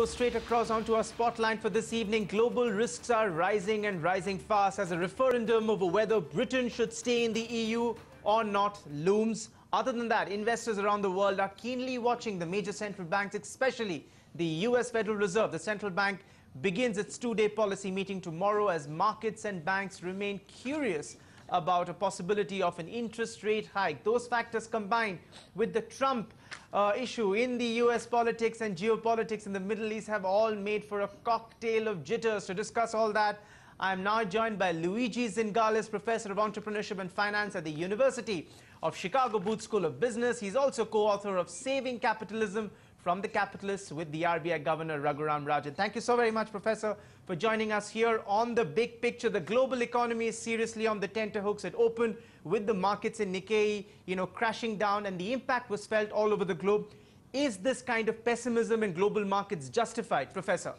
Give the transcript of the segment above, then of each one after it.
Go straight across onto our spotlight for this evening. Global risks are rising and rising fast as a referendum over whether Britain should stay in the EU or not looms. Other than that, investors around the world are keenly watching the major central banks, especially the US Federal Reserve. The central bank begins its two-day policy meeting tomorrow as markets and banks remain curious about a possibility of an interest rate hike. Those factors combined with the Trump uh, issue in the US politics and geopolitics in the Middle East have all made for a cocktail of jitters. To discuss all that, I am now joined by Luigi Zingales, Professor of Entrepreneurship and Finance at the University of Chicago Booth School of Business. He's also co-author of Saving Capitalism from the Capitalists with the RBI Governor Raghuram Rajan. Thank you so very much, Professor, for joining us here on the big picture. The global economy is seriously on the tenterhooks. It opened with the markets in Nikkei, you know, crashing down, and the impact was felt all over the globe. Is this kind of pessimism in global markets justified, Professor?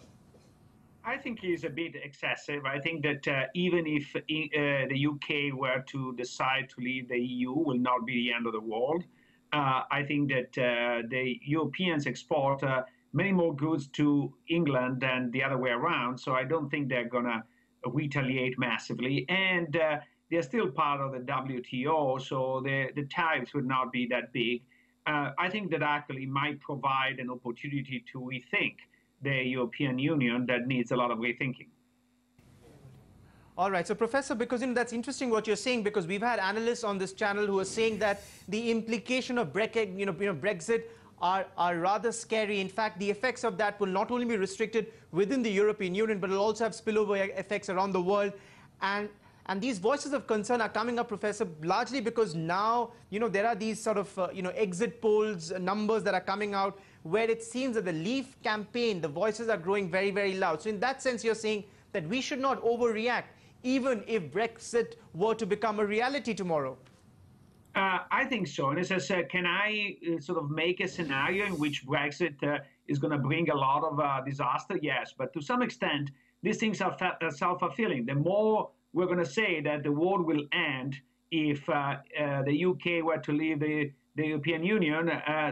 I think it's a bit excessive. I think that uh, even if uh, the UK were to decide to leave the EU, will not be the end of the world I think that uh, the Europeans export uh, many more goods to England than the other way around. So I don't think they're going to retaliate massively. And uh, they're still part of the WTO, so the, the tariffs would not be that big. Uh, I think that actually might provide an opportunity to rethink the European Union that needs a lot of rethinking. All right, so Professor, because you know, that's interesting what you're saying, because we've had analysts on this channel who are saying that the implication of Brexit, you know, you know, Brexit are, are rather scary. In fact, the effects of that will not only be restricted within the European Union, but it'll also have spillover effects around the world. And and these voices of concern are coming up, Professor, largely because now, you know, there are these sort of, uh, you know, exit polls uh, numbers that are coming out where it seems that the Leave campaign, the voices are growing very, very loud. So in that sense, you're saying that we should not overreact even if Brexit were to become a reality tomorrow? Uh, I think so. And as can I uh, sort of make a scenario in which Brexit uh, is going to bring a lot of uh, disaster? Yes. But to some extent, these things are self fulfilling. The more we're going to say that the world will end if uh, the UK were to leave the, the European Union,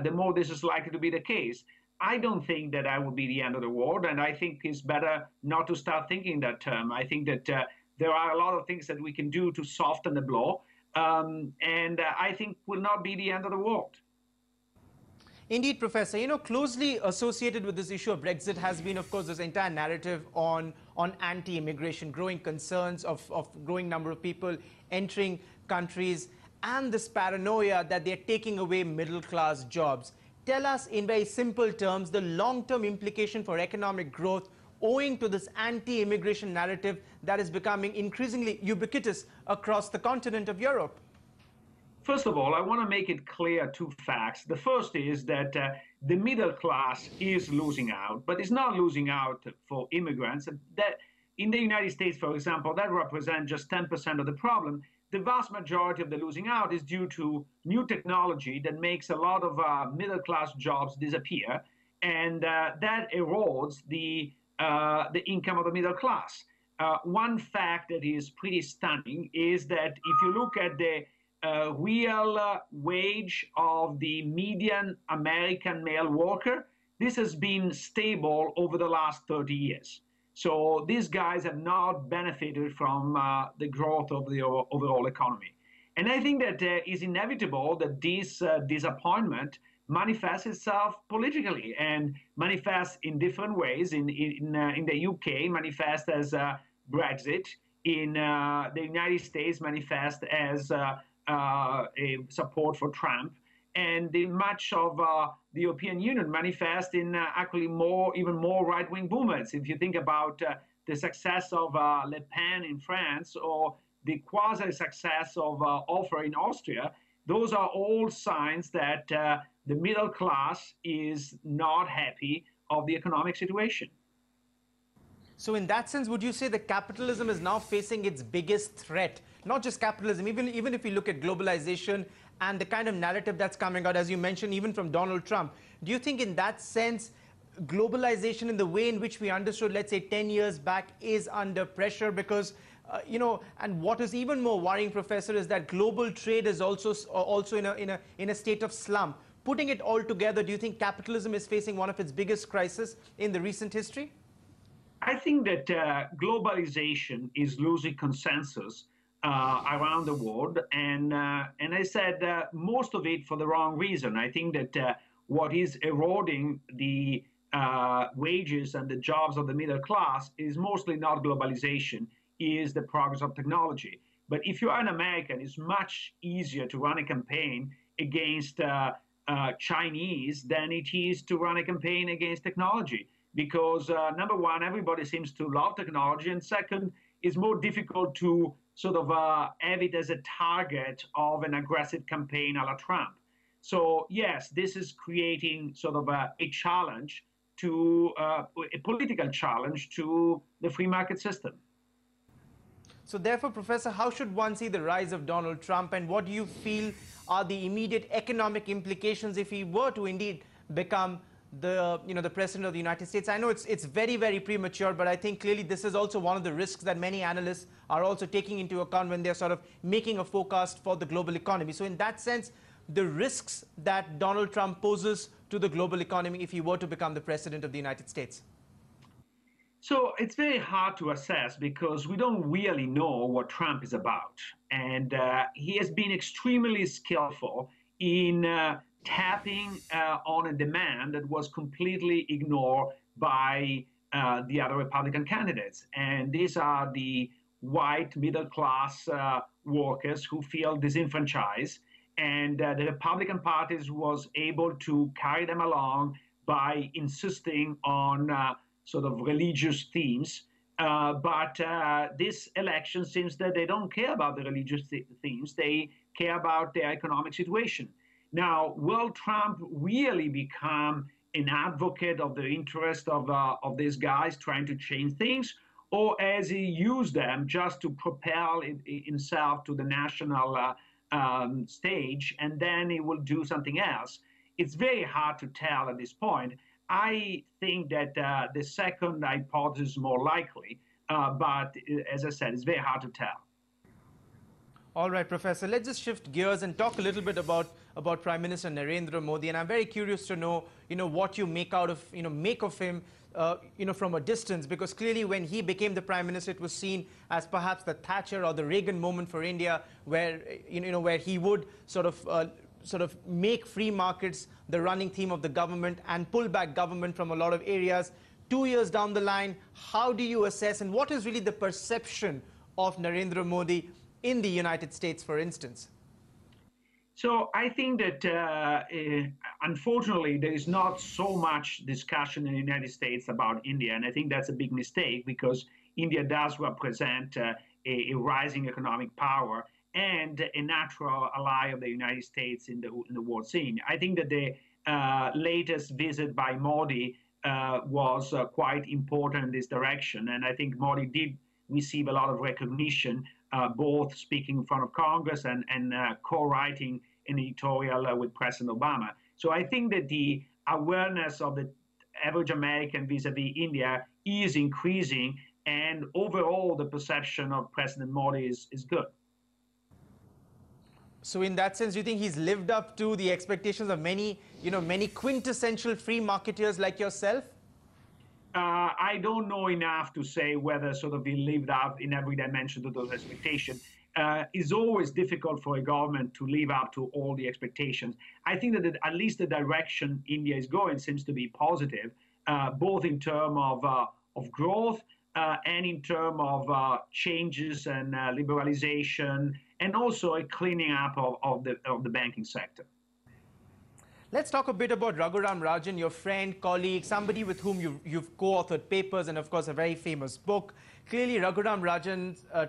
the more this is likely to be the case. I don't think that that would be the end of the world, and I think it's better not to start thinking that term. I think that there are a lot of things that we can do to soften the blow, um, and uh, I think will not be the end of the world. Indeed, Professor. You know, closely associated with this issue of Brexit has been, of course, this entire narrative on, on anti-immigration, growing concerns of, of growing number of people entering countries, and this paranoia that they're taking away middle-class jobs. Tell us, in very simple terms, the long-term implication for economic growth owing to this anti-immigration narrative that is becoming increasingly ubiquitous across the continent of Europe? First of all, I want to make it clear two facts. The first is that uh, the middle class is losing out, but it's not losing out for immigrants. That in the United States, for example, that represents just 10% of the problem. The vast majority of the losing out is due to new technology that makes a lot of uh, middle class jobs disappear, and uh, that erodes the the income of the middle class. Uh, one fact that is pretty stunning is that if you look at the uh, real uh, wage of the median American male worker, this has been stable over the last 30 years. So these guys have not benefited from uh, the growth of the overall economy. And I think that uh, is inevitable that this disappointment manifests itself politically and manifests in different ways. In in, uh, in the UK, manifests as uh, Brexit. In uh, the United States, manifests as uh, uh, support for Trump. And in much of uh, the European Union, manifests in actually more, even more right-wing movements. If you think about the success of Le Pen in France or the quasi-success of Hofer in Austria, those are all signs that uh, the middle class is not happy of the economic situation. So in that sense, would you say that capitalism is now facing its biggest threat? Not just capitalism, even, even if you look at globalization and the kind of narrative that's coming out, as you mentioned, even from Donald Trump. Do you think in that sense, globalization in the way in which we understood, let's say 10 years back, is under pressure? Because uh, you know, and what is even more worrying, Professor, is that global trade is also uh, also in a, in a, in a state of slump. Putting it all together, do you think capitalism is facing one of its biggest crises in the recent history? I think that uh, globalization is losing consensus uh, around the world, and uh, and I said uh, most of it for the wrong reason. I think that what is eroding the wages and the jobs of the middle class is mostly not globalization, is the progress of technology. But if you are an American, it's much easier to run a campaign against Chinese than it is to run a campaign against technology because uh, number one, everybody seems to love technology, and second, it's more difficult to sort of uh, have it as a target of an aggressive campaign a la Trump. So yes, this is creating sort of a, a challenge to uh, a political challenge to the free market system. So therefore, Professor, how should one see the rise of Donald Trump, and what do you feel are the immediate economic implications if he were to indeed become the you know the president of the United States. I know it's it's very very premature, but I think clearly this is also one of the risks that many analysts are also taking into account when they're sort of making a forecast for the global economy. So in that sense, the risks that Donald Trump poses to the global economy if he were to become the president of the United States. So it's very hard to assess because we don't really know what Trump is about, and uh, he has been extremely skillful in. Uh, tapping uh, on a demand that was completely ignored by uh, the other Republican candidates. And these are the white middle class uh, workers who feel disenfranchised. And uh, the Republican Party was able to carry them along by insisting on sort of religious themes. Uh, but this election seems that they don't care about the religious th- themes. They care about their economic situation. Now, will Trump really become an advocate of the interest of, uh, of these guys trying to change things? Or as he used them just to propel it, himself to the national uh, um, stage and then he will do something else? It's very hard to tell at this point. I think that uh, the second hypothesis is more likely, uh, but uh, as I said, it's very hard to tell. All right, Professor, let's just shift gears and talk a little bit about, about Prime Minister Narendra Modi. And I'm very curious to know, you know, what you make out of, you know, make of him, uh, you know, from a distance, because clearly when he became the Prime Minister, it was seen as perhaps the Thatcher or the Reagan moment for India, where, you know, where he would sort of, uh, sort of make free markets the running theme of the government and pull back government from a lot of areas. Two years down the line, how do you assess and what is really the perception of Narendra Modi in the United States, for instance? So I think that uh, uh, unfortunately there is not so much discussion in the United States about India, and I think that's a big mistake because India does represent uh, a, a, rising economic power and a natural ally of the United States in the in the world scene. I think that the uh, latest visit by Modi uh, was uh, quite important in this direction, and I think Modi did receive a lot of recognition uh, both speaking in front of Congress and, and uh, co-writing an editorial uh, with President Obama. So I think that the awareness of the average American vis-a-vis India is increasing, and overall the perception of President Modi is, is good. So in that sense, do you think he's lived up to the expectations of many, you know, many quintessential free marketeers like yourself? uh, I don't know enough to say whether sort of he lived up in every dimension to those expectations. Uh, it's always difficult for a government to live up to all the expectations. I think that at least the direction India is going seems to be positive, uh, both in terms of uh, of growth uh, and in terms of uh, changes and liberalization, and also a cleaning up of, of the of the banking sector. Let's talk a bit about Raghuram Rajan, your friend, colleague, somebody with whom you've, you've co-authored papers and, of course, a very famous book. Clearly, Raghuram Rajan's uh,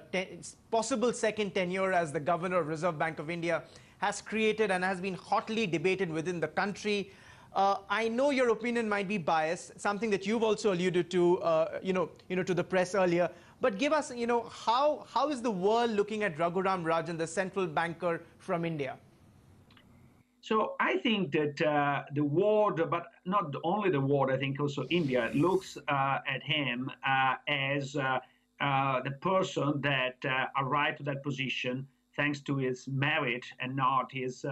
possible second tenure as the governor of Reserve Bank of India has created and has been hotly debated within the country. Uh, I know your opinion might be biased, something that you've also alluded to, uh, you know, you know, to the press earlier. But give us, you know, how how is the world looking at Raghuram Rajan, the central banker from India? So I think that uh, the world, but not only the world, I think also India looks uh, at him uh, as uh, uh, the person that uh, arrived to that position thanks to his merit and not his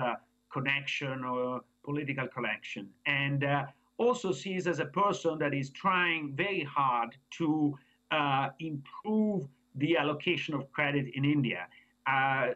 connection or political connection, and also sees as a person that is trying very hard to uh, improve the allocation of credit in India. Uh,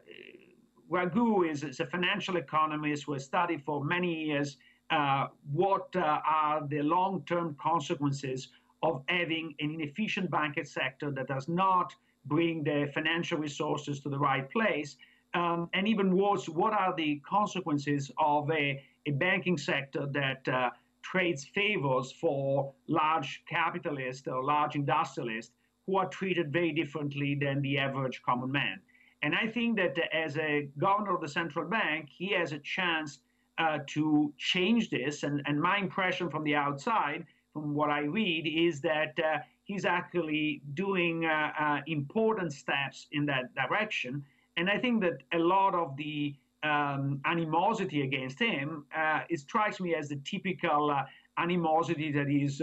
Raghu is, is, a financial economist who has studied for many years uh, what uh, are the long-term consequences of having an inefficient banking sector that does not bring the financial resources to the right place. Um, and even worse, what are the consequences of a, a banking sector that uh, trades favors for large capitalists or large industrialists who are treated very differently than the average common man? And I think that as a governor of the central bank, he has a chance uh, to change this. And, and my impression from the outside, from what I read, is that uh, he's actually doing uh, uh, important steps in that direction. And I think that a lot of the um, animosity against him uh, it strikes me as the typical uh, animosity that is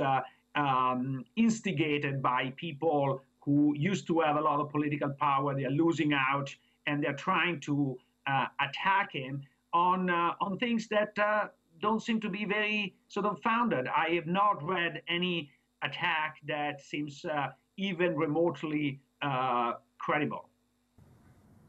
um, instigated by people who used to have a lot of political power. They are losing out, and they're trying to attack him on uh, on things that uh, don't seem to be very sort of founded. I have not read any attack that seems uh, even remotely uh, credible.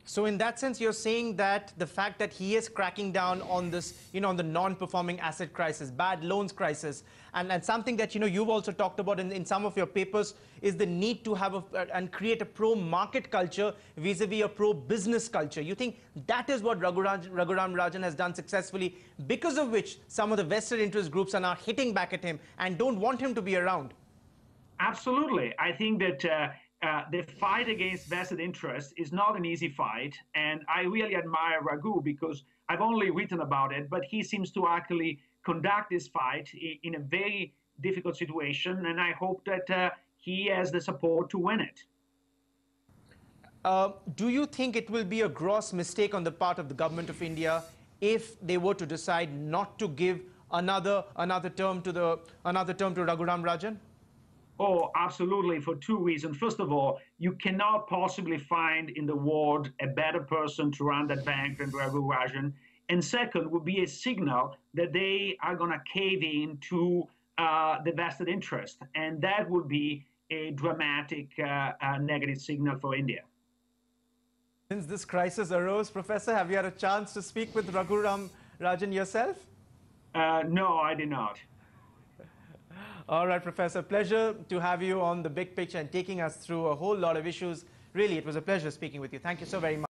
So in that sense, you're saying that the fact that he is cracking down on this, you know, on the non-performing asset crisis, bad loans crisis, and, and something that, you know, you've also talked about in, in some of your papers is the need to have a, and create a pro-market culture vis-a-vis -vis a pro-business culture. You think that is what Raghuram, Raghuram Rajan has done successfully, because of which some of the vested interest groups are now hitting back at him and don't want him to be around? Absolutely. I think that uh, uh, the fight against vested interest is not an easy fight. And I really admire Raghu because I've only written about it, but he seems to actually conduct this fight in, a very difficult situation. And I hope that uh, he has the support to win it. Uh, do you think it will be a gross mistake on the part of the government of India if they were to decide not to give another another term to the another term to Raghuram Rajan? Oh, absolutely, for two reasons. First of all, you cannot possibly find in the world a better person to run that bank than Raghu Rajan. And second, would be a signal that they are going to cave in to uh, the vested interest. And that would be a dramatic uh, uh, negative signal for India. Since this crisis arose, Professor, have you had a chance to speak with Raghuram Rajan yourself? Uh, no, I did not. All right, Professor, pleasure to have you on the big picture and taking us through a whole lot of issues. Really, it was a pleasure speaking with you. Thank you so very much.